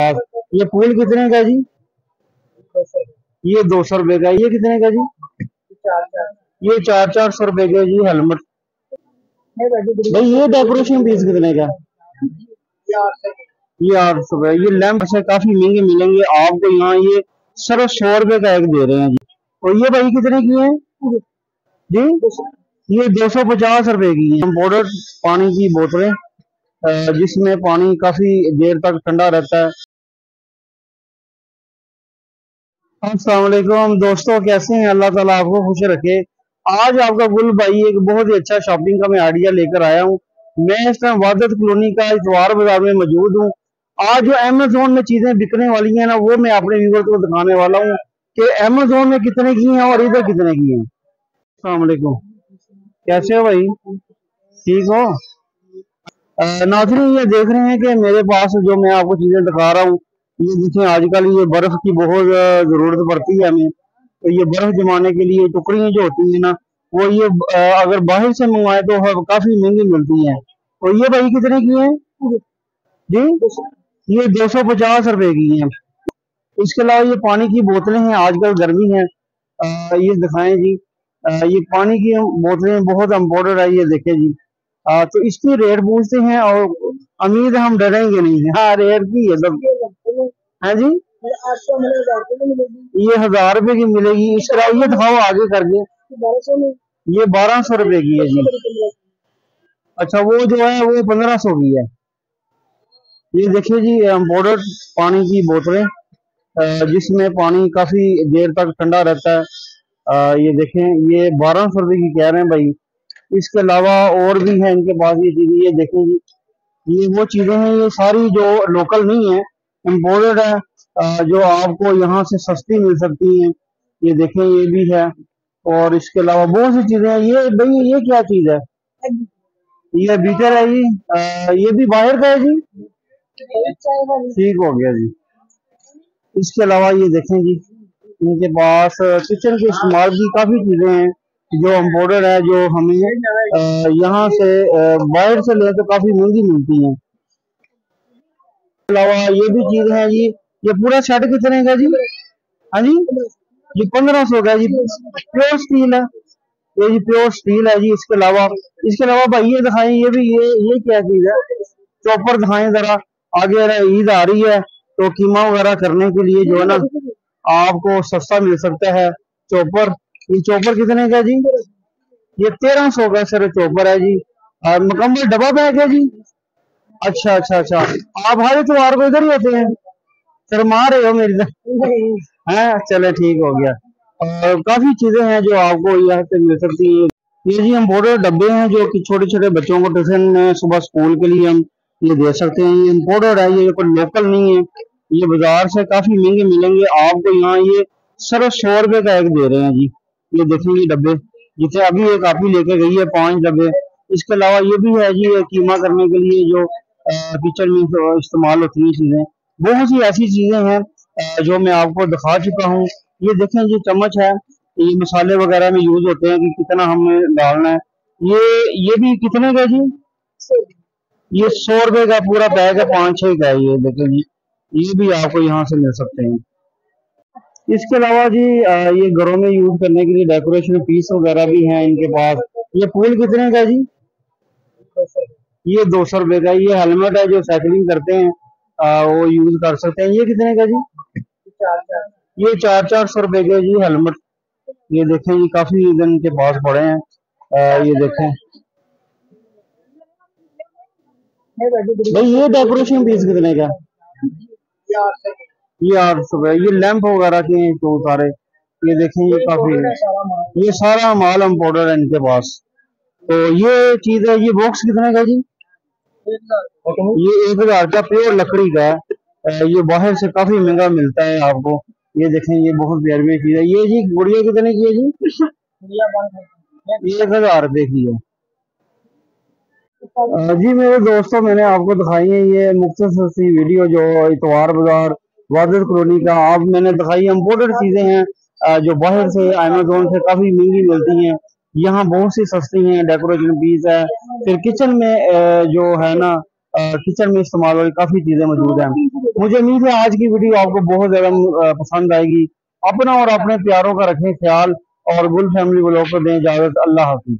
ये फूल कितने का जी? ये दो सौ रुपए का ये कितने का जी? ये चार चार सौ रुपए का जी, हेलमेट। भाई, ये डेकोरेशन पीस कितने का? ये आठ सौ रुपए ये लैंप से काफ़ी महँगे मिलेंगे। आपको यहाँ ये सिर्फ़ सौ रुपए का एक दे रहे हैं जी। और ये भाई कितने की है? जी? ये दो सौ पचास रुपए की है। बॉर्डर पानी की बोतलें जिसमें पानी काफ़ी देर तक ठंडा रहता है। अस्सलाम वालेकुम। दोस्तों, कैसे हैं? अल्लाह ताला आपको खुश रखे। आज आपका गुल भाई एक बहुत ही अच्छा शॉपिंग का मैं आइडिया लेकर आया हूँ। मैं इस टाइम वादत कॉलोनी का इतवार बाज़ार में मौजूद हूँ। आज जो अमेजोन में चीज़ें बिकने वाली हैं ना, वो मैं अपने व्यूवर को दिखाने वाला हूँ कि अमेजोन में कितने की हैं और इधर कितने की हैं। अस्सलाम कैसे हो भाई? ठीक हो? नाजरीन, ये देख रहे हैं कि मेरे पास जो मैं आपको चीज़ें दिखा रहा हूँ, ये देखें आजकल ये बर्फ़ की बहुत ज़रूरत पड़ती है हमें। तो ये बर्फ़ जमाने के लिए टुकड़ियाँ जो होती है ना, वो ये अगर बाहर से मंगवाए तो काफ़ी महँगी मिलती हैं। और ये भाई कितने की है? जी? ये दो सौ पचास रुपए की है। इसके अलावा ये पानी की बोतलें हैं, आजकल गर्मी है। ये दिखाएँ जी। ये पानी की बोतलें बहुत इम्पोर्टेंट है, ये देखें जी। आ, तो इसकी रेट पूछते हैं और उम्मीद हम डरेंगे नहीं। हाँ रेट की है सब। है जी? ये हज़ार रुपए की मिलेगी। अलावा ये दिखाओ आगे करके। ये बारह सौ रुपए की है जी। अच्छा वो जो है वो पंद्रह सौ की है। ये देखिए जी इम्पोर्टेड पानी की बोतलें जिसमें पानी काफ़ी देर तक ठंडा रहता है। अ, ये देखें ये बारह सौ रुपए की कह रहे हैं भाई। इसके अलावा और भी है इनके पास ये चीज़ें, ये देखें जी। ये वो चीज़ें हैं, ये सारी जो लोकल नहीं है इम्पोर्टेड है जो आपको यहाँ से सस्ती मिल सकती हैं। ये देखें, ये भी है। और इसके अलावा बहुत सी चीज़ें हैं। ये भाई, ये क्या चीज़ है? ये बीटर है जी। ये भी बाहर का है जी? ठीक हो गया जी। इसके अलावा ये देखें जी, इनके पास किचन के इस्तेमाल की काफ़ी चीज़ें हैं। जो इम्पोर्टेड है, जो हमें यहाँ से बाहर से ले तो काफ़ी महँगी मिलती हैं। अलावा ये भी चीज़ है जी, ये पूरा सेट कितने का जी। हाँ जी, ये पंद्रह सौ का जी प्योर स्टील है। ये जी प्योर स्टील है जी, इसके अलावा इसके अलावा भाई ये दिखाएँ, ये भी, ये ये क्या चीज़ है? चॉपर दिखाएँ जरा, आगे ईद आ रही है तो कीमा वगैरह करने के लिए जो है ना, आपको सस्ता मिल सकता है चॉपर। ये चॉपर कितने का जी? ये तेरह सौ का सर चॉपर है जी। और मुकम्मल डब्बा पैक है जी। अच्छा अच्छा अच्छा। आप हर इतवार को इधर ही होते हैं। शर्मा रहे हो मेरी हैं? चले, ठीक हो गया। और काफ़ी चीज़ें हैं जो आपको यहाँ से मिल सकती है। ये जी, हम बोर्डर डब्बे हैं जो कि छोटे छोटे बच्चों को टिफ़िन में सुबह स्कूल के लिए हम ये दे सकते हैं। ये इम्पोर्टेड है, ये कोई लोकल नहीं है। ये बाज़ार से काफ़ी महँगे मिलेंगे। आपको यहाँ ये सिर्फ़ सौ रुपए का एक दे रहे हैं जी। ये देखेंगे डब्बे, जिसे अभी एक काफ़ी लेके गई है, पाँच डब्बे। इसके अलावा ये भी है जी, ये कीमा करने के लिए जो किचन में इस्तेमाल होती है चीज़ें। बहुत सी ऐसी चीज़ें हैं जो मैं आपको दिखा चुका हूँ। ये देखें ये चम्मच है। ये मसाले वगैरह में यूज़ होते हैं कि कितना हमें डालना है। ये ये भी कितने का जी? ये सौ रुपए का पूरा बैग है, पाँच, छह का ये, देखें जी। ये भी आपको यहाँ से मिल सकते हैं। इसके अलावा जी ये घरों में यूज़ करने के लिए डेकोरेशन पीस वगैरह भी हैं इनके पास। ये फूल कितने का जी? ये दो सौ रुपए का। ये हेलमेट है जो साइकिलिंग करते हैं। अ, वो यूज़ कर सकते हैं। ये कितने का जी? ये चार चार सौ रुपए के जी हेलमेट ये देखें ये काफ़ी दिन के पास पड़े हैं। अ, ये देखें। भाई ये डेकोरेशन पीस कितने का? ये आठ सौ रुपए ये लैंप वगैरह के हैं तो सारे ये देखें ये काफ़ी है। ये सारा माल इम्पोर्टेड है इनके पास। तो ये चीज़ है ये बॉक्स कितने का जी? ये एक हज़ार का प्योर लकड़ी का है। ये बाहर से काफ़ी महँगा मिलता है आपको। ये देखें ये बहुत प्यारी चीज़ है। ये जी गुड़िया कितने की है जी? एक हज़ार रुपए की है। जी मेरे दोस्तों मैंने आपको दिखाई है ये मुख्तसर सी वीडियो जो इतवार बाज़ार वादर कॉलोनी का, आप मैंने दिखाई इम्पोर्टेड चीज़ें हैं जो बाहर से अमेजोन से काफ़ी महँगी मिलती हैं। यहाँ बहुत सी सस्ती हैं डेकोरेशन पीस है। फिर किचन में जो है ना किचन में इस्तेमाल वाली काफ़ी चीज़ें मौजूद हैं। मुझे उम्मीद है आज की वीडियो आपको बहुत ज़्यादा पसंद आएगी। अपना और अपने प्यारों का रखें ख्याल, और गुल फैमिली ब्लॉग को दें इजाज़त। अल्लाह हाफिज।